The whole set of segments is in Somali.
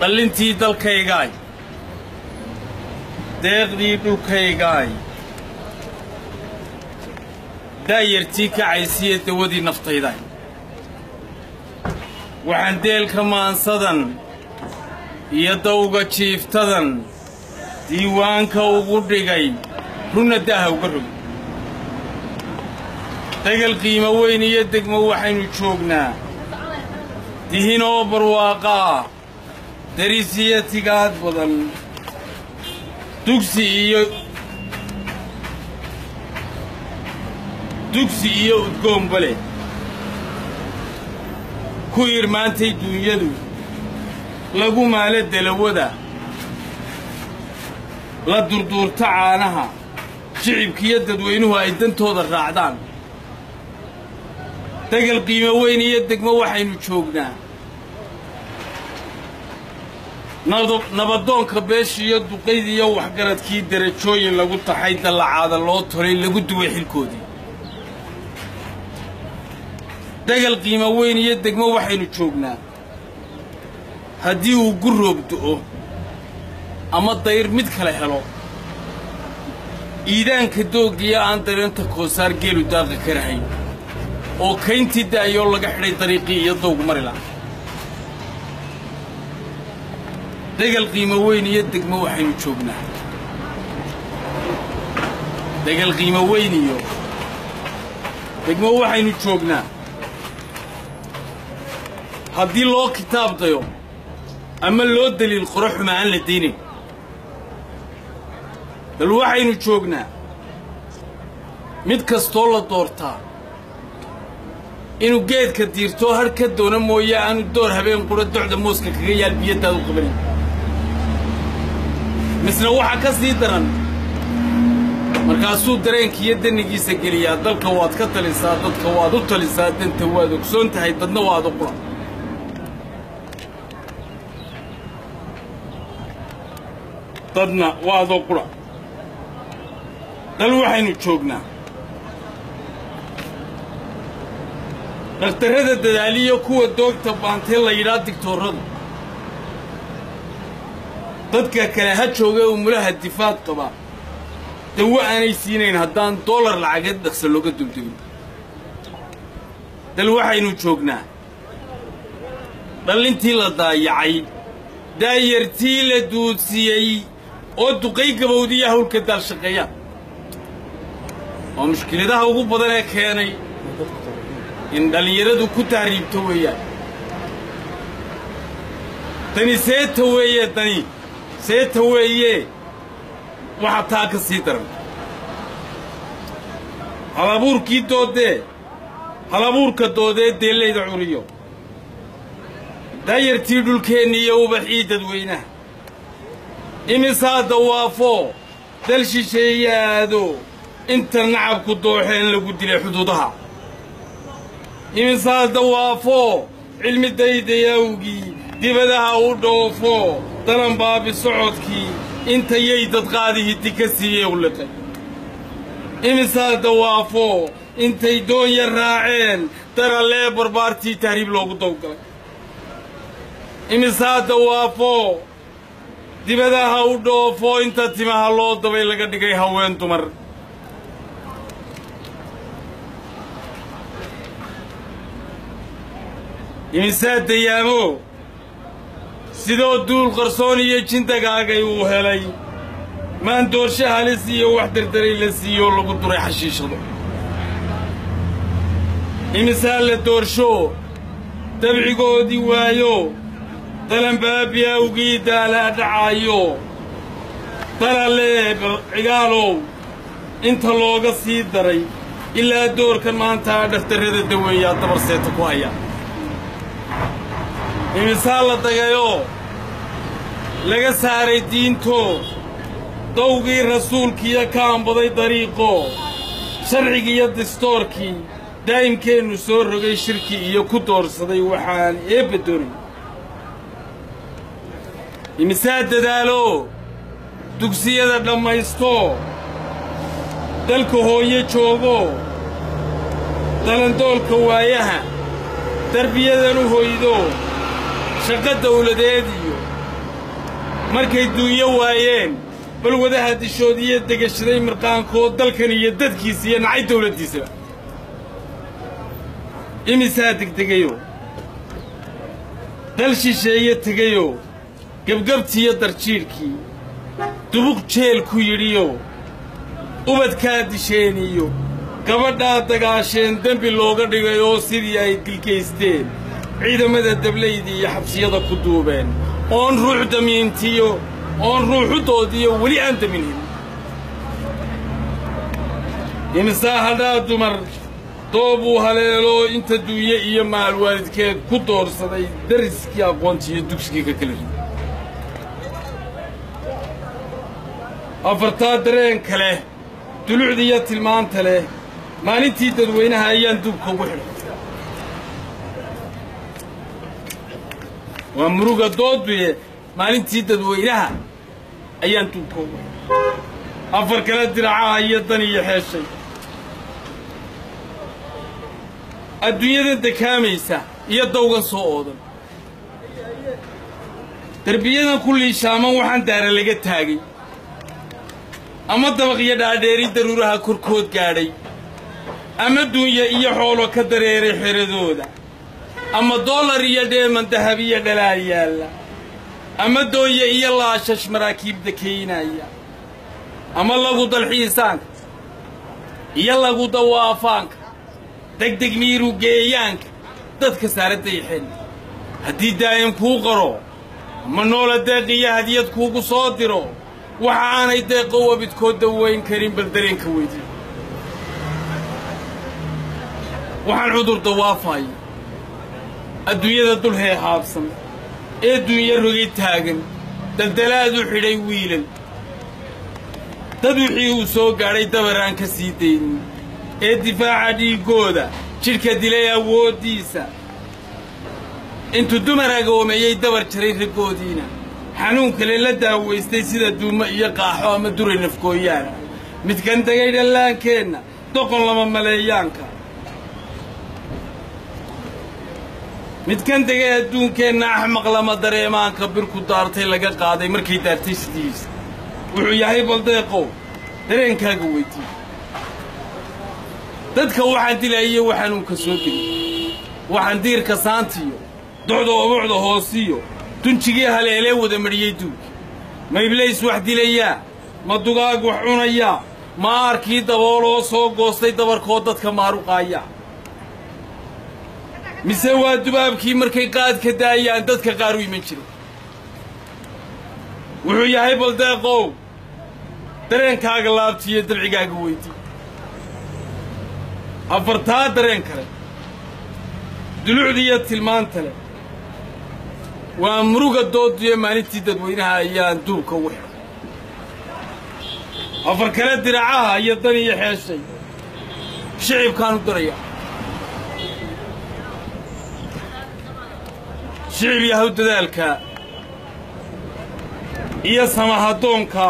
dhallintii dalkaygaay. Deeqdii dhulkaygaay. Daayartii kacaysiiyo dawadii naftaydaay waxaan deelka maansadan iyo dawga jiiftadan diiwaanka ugu dhigay runna daaha uga rogay. Dagal qiimo weyn iyo degmo waxaynu joognaa. Dihinoo barwaaqaa. daris iyo tigaad badan dugsi iyo dugsi iyo udgoonba leh ku irmaantay duunyadu lagu maalo delawada la durduurta caanaha. Shicibkiiyo dadweynuhu ay dantooda raacdaan. Dagal qiimo weyn iyo degmo waxaynu joognaa nabadoonka beesha iyo duqayd iyo waxgaradkii derajooyin lagu taxay dallacaada loo tolay lagu duway xilkoodii. Dagal qiimo weyn iyo degmo waxaynu joognaa. Haddii uu guroob do'o ama dayr mid kale helo iidaanka dooggiyo aan dareenta koosaar geelu daaqa ka rahayn oo kayntii da'ayoo laga xidhay dariiqii iyo dawgu mari dagal qiimo weyn iyo degmo waxaynu joognaa. Dagal qiimo weyn iyo degmo waxaynu joognaa. Haddii loo kitaab dayo ama loo deliil qoro xuma aan la daynayn bal waxaynu joognaa mid kastoo la doortaa inuu geedka diirtoo hadh ka doona mooye aanu door habeen qura docda mooska kaga yaal biyaddaad u qabanayn misna waxaa ka sii daran. Markaasuu dareenkiiyo dannigiisa geliyaa dalka waad ka talisaa dadka waad u talisaa danta waad ogsoon tahay dadna waad u qura. Dadna waadoo qura. Dal waxaynu joognaa. Dhakhtarrada dadaaliyo kuwa doogta baantee la yidhaa digtoorradu dadka kale ha jooga umulaha difaad qaba. Dawo aanay siinayn haddaan doolar lacageed dhaqsa looga dubdegin dal waxaynu joognaa. Dhallintii la daayacay daayartii la duudsiyey oo duqay gabowdiya hawlka daal shaqeeyaan waa mushkiladaha ugu badan ee keenay in dhallinyaradu ku tahriibto weeyaan. Tani seeta weeye tani seeta weeye. Waxa taa ka sii daran. Halabuurkii doodee halabuurka doodee deellayda curiyo. Daayartii dhulkeenni iyo ubaxii dadweynaha. Imisaa dawaafo dal shisheeye aado inta nacabku dooxeen lagu dilay xuduudaha. Imisaa dawaafo cilmi daydayawgii dibadaha u dhoofo dalan baabi socodkii intayay dadqaadihii siiyey u liqay imisaa dawaafo intay doonya raaceen daralee barbaartii tahriib loogu dawgalay. Imisaa dawaafo dibadaha u dhoofo inta timaha loo dabay laga dhigay haween dumar. Imisaa dayaamo sidoo duul qarsoon iyo jindagaagay uu helay. Maan doorsho halis iyo wax dardaray la siiyoo lagu duray xashiishado. Imisaa la doorsho dabcigoodii waayo dalanbaabi awgii daalaa dhacaayo. Dalalee cigaalow inta looga sii daray ilaa doorkan maantaa dhakhtarrada daweeyaa dabarseeta ku haya. Imisaa la dagayoo laga saaray diinto. Dawgii rasuulkiiyo ka ambaday dariiqo. Sharcigiiyo distoorkii daa'imkeennu soo rogay shirki iyo ku doorsaday waxaan eebba doonay imisaa dadaalo? Dugsiyada dhammaysto. Dalka hooyo joogo. Dalandoolka waayaha. Derbiyadan u hoydo. Shaqo dawladeed iyo markay duunyo waayeen bal wadaha dishood iyo degashaday mirqaankood dalkan iyo dadkiisa iyo nacay dawladdiisaba imisaa degdegayo dal shisheeye tegayo gebgebtiiyo darjiidhkii dubuq jeel ku yidhiyo ubadkaa disheen iyo gabadhaa dagaasheen dembi looga dhigay oo sidii ay dilgaysteen ciidamada dablaydii iyo xabsiyada ku duubeen oon ruux damiintiyo oon ruuxudoodiyo weli aan daminhin imisaa hadhaa dumar doobuu haleeloo inta duunye iyo maal waalidkeed ku doorsaday dariskii aqoonta iyo dugsigii ka kala rid afartaa dareenka leh dulucda iyo tilmaanta leh maalintii dadweynaha ayaan duubka ugu xidhay waa muruga doodbuye maalintii dadweynaha ayaan xidhay afar kale diracaha iyo dan iyo xeeshay. Adduunyadan dekaamaysa iyo dawgan soo oodan. Derbiyadan ku liishaaman waxaan daara laga taagay. Ama dabaqyo dhaadheeri daruuraha korkood gaadhay. Ama duunya iyo xoolo ka dareeray xeradooda ama dollar iyo dheeman dahab iyo dhalaal yaalla. Ama doonya iyo laashash maraakiib dekaynaya ama lagu dalxiisaanka iyo lagu dawaafaanka. Degdeg miiru geeyaanka dadka saara dayxen haddii daa'im kuu qaro ama noola deeqiyo hadiyad kuugu soo diro waxa aanay deeqo wabidkood dawayn karin bal dareenka weydiy waxaan cudur dawaafaya adduunyada dul heehaabsan ee duunyo rogay taagan. Daldalaadu xidhay wiilal dad wixii uu soo gaadhay dabar aan ka sii daynin. Ee difaaca dhiiggooda jidhka dilay awooddiisa intuu dumar agoomeeyey dabar jaray raggoodiina. Xanuun kale la daawaystay sida duumo iyo qaaxo ama duray nafgooyaana. Midkan degay dhallaankeenna doqon lama maleeyaanka midkan degay adduunkeenna axmaq lama dareemaanka birku daartay laga qaaday markay daartay sidiisa wuxuu yahay baldeeqow dareenkaaga weydii dadka waxaan dilayiyo waxaanuunka soo degay waxaan diirka saantiyo docda obucda hoosiyo dunjigii haleelee wada madhiyey duulki ma iblays wax dilayaa ma dugaag wax cunayaa ma aarkii dabooloo soo goostay dabarkoo dadka maaruqaaya mise waa dubaabkii markay qaadka daayaan dadka qaar u iman jiray. Wuxuu yahay baldeeqow dareenkaaga laabtiiyo dabcigaaga weydii afartaa dareen kale. Dulucdiiyo tilmaanta leh. Waa muruga doodiyo maalintii dadweynaha ayaan duubka ugu xidhay afar kale diracaha iyo dan iyo xeeshay. U darayaa shicib yahow dadaalka iyo samahadoonka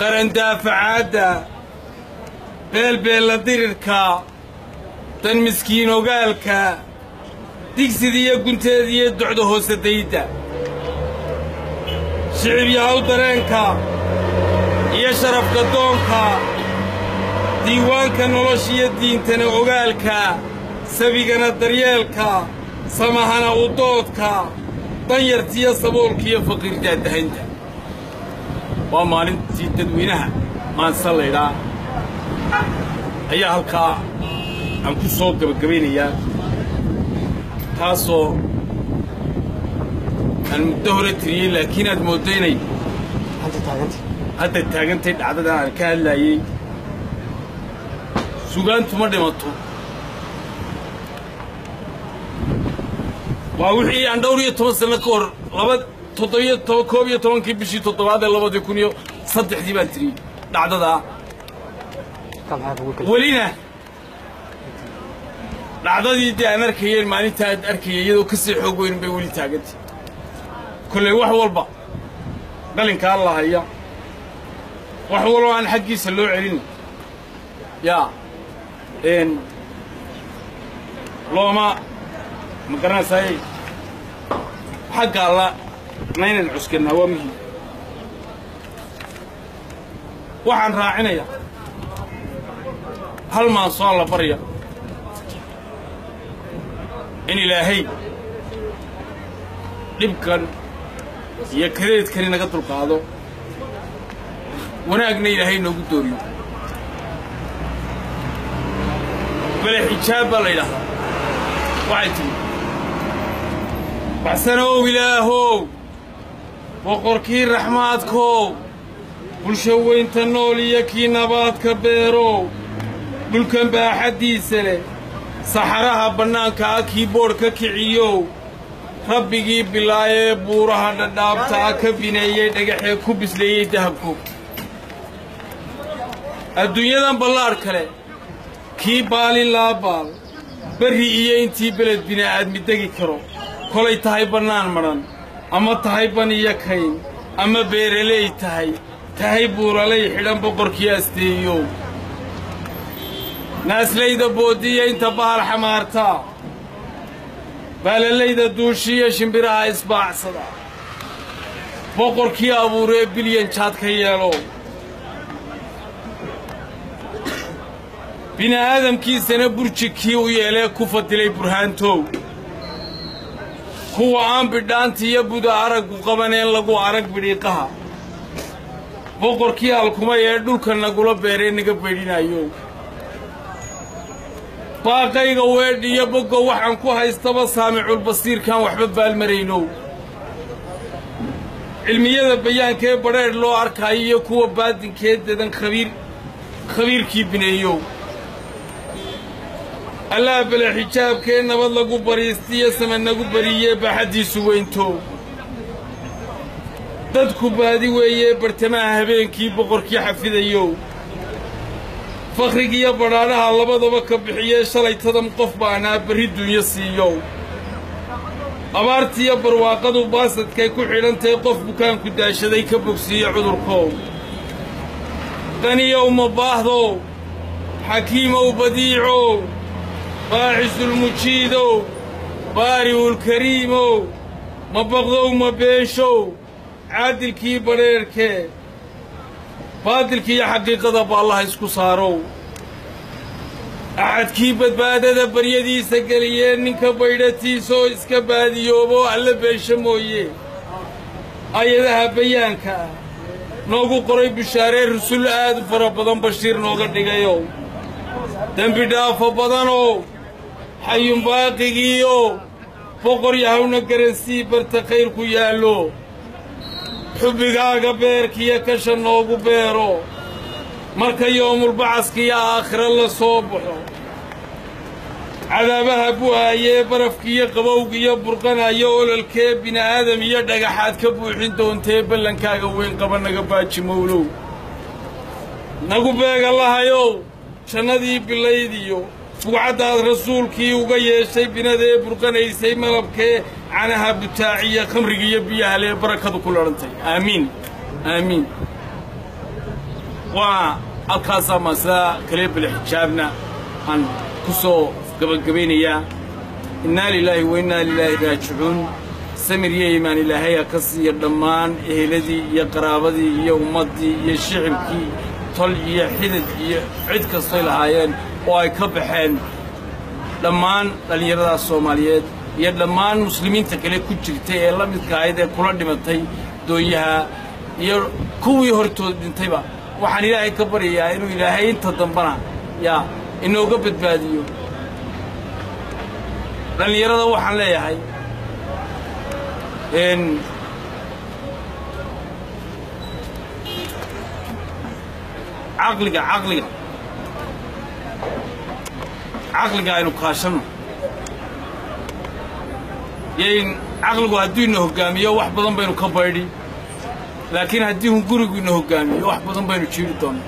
qarandaafacaadda beelbeella dirirka dan miskiin ogaalka digsidii iyo gunteeda iyo docda hoose dayda shicib yahow dareenka iyo sharafka doonka diiwaanka noloshiyo diintana ogaalka sabigana daryeelka samahana udoodka danyartiyo saboolkiiyo faqiirdaadahaynta waa maalintii dadweynaha maansa laydhaa ayaa halkaa aan ku soo gabagabaynayaa taasoo aan muddo hore tiriyey laakiin aad mooddo inay hadda taagantay dhacdadan aan ka hadlaayey sugaantu ma dhimato waa wixii aan dhowr iyo toban sanno ka hor laba toddobiyo toban koob iyo tobankii bishii toddobaad ee labadii kun iyo saddexdii baan tiriyey dhacdadaa welina dhacdadii dee aan arkayeen maalinta aad arkayay iyadoo ka sii xoog weyn bay weli taagantay. Kolley wax walba dhalinkaa la haya wax walba aan xaggiisa loo celin. Yaa looma ma garanaysay xagga alla na inaan cuskannaa waa muhiim. Waxaan raacinayaa. Hal maansoo alla barya. In ilaahay dhibkan iyo kadeedkan inaga dulqaado. Wanaagna ilaahay noogu dooriyo. Bale xijaab baa la yidhaahdaa waxay timi baxsanow ilaahow boqorkii raxmaadkow bulsho weynta nool iyo kii nabaadka beerow. Dhulkan baaxaddiisa leh saxaraha bannaanka ah kii boodh ka kiciyow. Rabbigii bilaayee buuraha dhadhaabta ah ka bineeyey dhagaxee ku bisleeyey dahabko adduunyadan ballaadh kale kii baali laabaal berri iyo intii beled bini'aadmi degi karo kolay tahay bannaan madhan ama tahay ban iyo kayn ama beeraley tahay. Tahay buuralay xidhan boqorkii asteeyow naaslayda boodiya inta bahal xamaartaa baalalayda duushiya shimbiraha isbaacsada. Boqorkii abuuree bilyan jaad ka yeelow bini'aadamkiisana burji kii u yeelee ku fadilay burhaantow kuwa aan bidhaanta iyo buda araggu qabaneen lagu arag bidhiiqaha boqorkii alkumay ee dhulka nagula beeree naga beydhinayo baaqayga weedh iyo bogga waxaan ku haystaba saamiculbasiirkaan waxba baalmaraynow cilmiyada bayaanka ee badheedh loo arkaayo iyo kuwa baadinkee dedan khabiir khabiirkii bineeyow allaha bele xijaabkee nabad lagu bariistiyo sama nagu bariyee baaxaddiisu weyntow dadku baadi weeyee bartamaha habeenkii boqorkii xafidayow fakhrigiiyo badhaadhaha labadaba ka bixiyee shalay tadam qof baanaa berri dunyo siiyow abaartiiyo barwaaqadu baasadkay ku xidhantae qof bukaanku daashaday ka bogsiiye cudurkow qaniyow ma baahdow xakiimow badiicow baaxisulmujiidow baari'ulkariimow ma baqdow ma beeshow caadilkii badheerhkee baadilka iyo xaqiiqada ba allaha isku saarow axadkii badbaadada baryadiisa geliyee ninka baydhatiisaoo iska baadiyooboo alla beesho mooye ayadaha bayaanka ah noogu qoray bishaaree rusul aad u fara badan bashiir nooga dhigayow dembi dhaafo badanow xayunbaaqigiiyo boqor yahawna garansii barta khayrku yaallo. Xubbigaaga beerkiyo kasha noogu beero. Marka yoomulbacaskiyo aakhiro la soo baxo. Cadaabaha bu'aayee barafkiiyo qabowgiyo burqanayo ololkee bini'aadam iyo dhagaxaad ka buuxin doontee ballankaaga weyn qaba naga baaji mowlow nagu beega lahayow jannadii bilaydiyo fugcaddaad rasuulkii uga yeeshay binadee burqanaysay malabkee canaha butaaciya khamrigiiyo biyahalee barakadu ku ladhantay aamiin aamiin waa halkaasaa maasaa kalee bele xijaabna aan ku soo gabagabaynayaa innaa lilaahi wa innaa lilaahi raajicuun samir iyo iimaan ilaahaya ka siiya dhammaan eheladii iyo qaraabadii iyo ummaddii iyo shicibkii tol iyo xidid iyo cid kastoy lahaayeen oo ay ka baxeen dhammaan dhallinyaradaas soomaaliyeed iyo dhammaan muslimiinta kale ku jirtay ee la midka ahayd ee kula dhimatay doonyaha iyo kuwii hortood dhintayba. Waxaan ilaahay ka baryayaa inuu ilaahay inta dambana yaa inooga badbaadiyo. Dhallinyarada waxaan leeyahay caqliga caqliga caqliga aynu kaashanno yayn caqligu hadduu ina hoggaamiyo wax badan baynu ka baydhi. Laakiin haddii hun gurigu ina hoggaamiyo wax badan baynu jiiri doonnaa